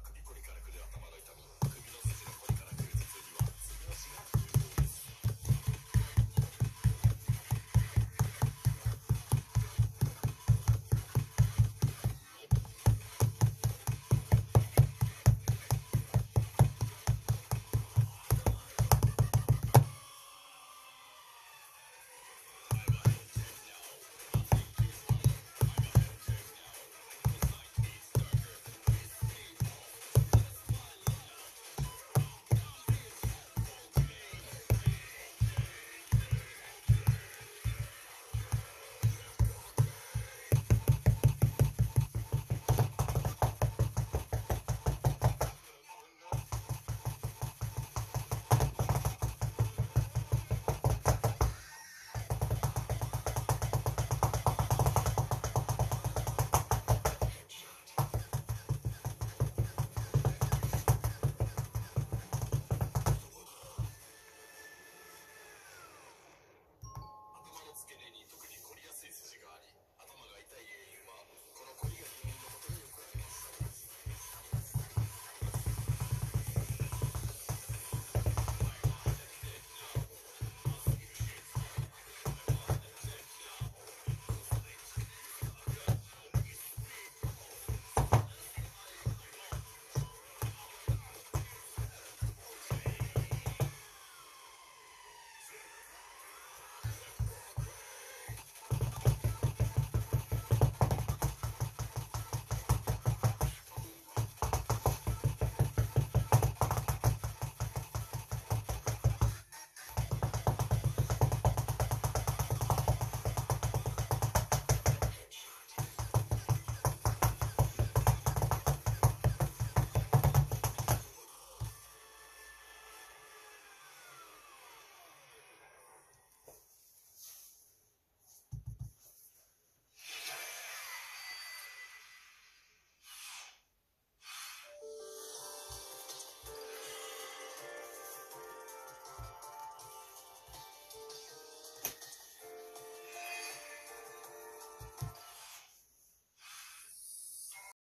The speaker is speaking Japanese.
首こりからくる頭が